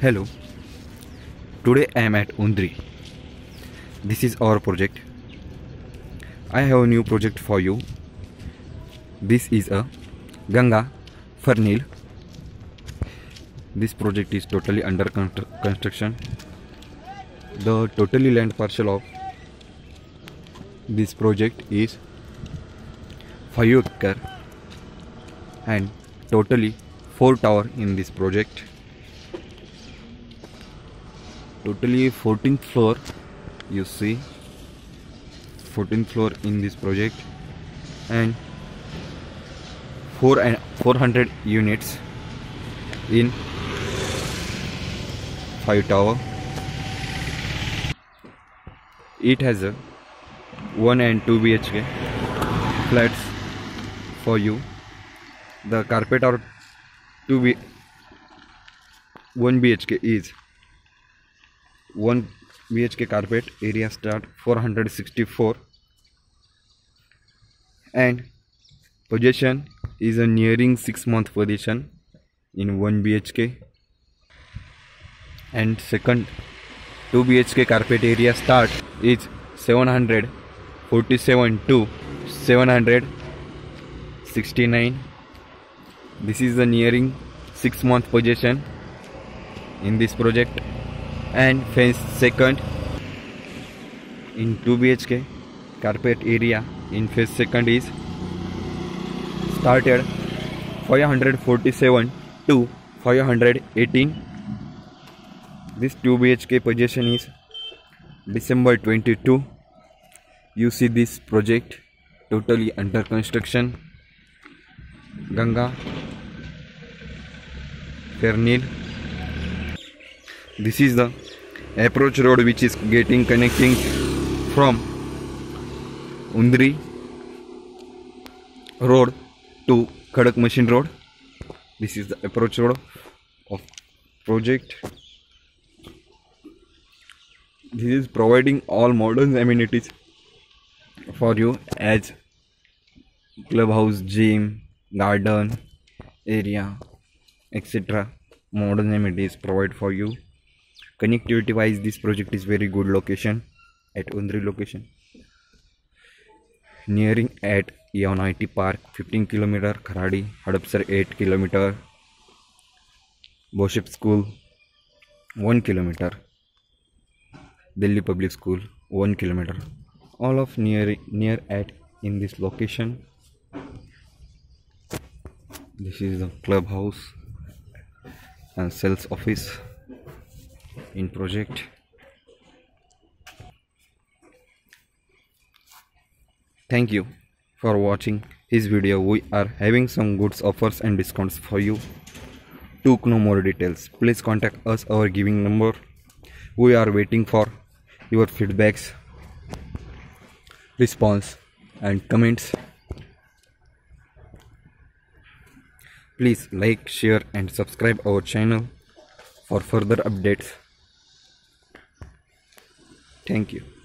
Hello. Today I am at Undri. This is our project. I have a new project for you. This is a Ganga Fernhill. This project is totally under constru- construction. The totally land parcel of this project is 5 acre and totally 4 tower in this project totally 14th floor you see. 14th floor in this project. And 4 and 400 units in 5 tower. It has a 1 and 2 bhk flats for you. The carpet or 2 b 1 bhk is 1 bhk carpet area start 464 and possession is a nearing 6 month possession in 1 bhk and second 2 bhk carpet area start is 747 to 769 this is the nearing 6 month possession in this project and phase second in 2 bhk carpet area. In phase second is started 547 to 518 this 2 bhk possession is december 22 you see this project totally under construction. Ganga Fernhill this is the approach road which is getting connecting from undri road to Khadi Machine road. This is the approach road of project. This is providing all modern amenities for you as clubhouse gym garden area etc modern amenities provide for you connectivity wise this project is very good location at undri location. Nearing at Eon IT Park 15 km Kharadi Hadapsar 8 km Bishop School 1 km Delhi Public School 1 km all of near near at in this location. This is the clubhouse and sales office in project. Thank you for watching this video. We are having some goods offers and discounts for you. To know more details. Please contact us. Our giving number. We are waiting for your feedbacks response and comments. Please like share and subscribe our channel for further updates thank you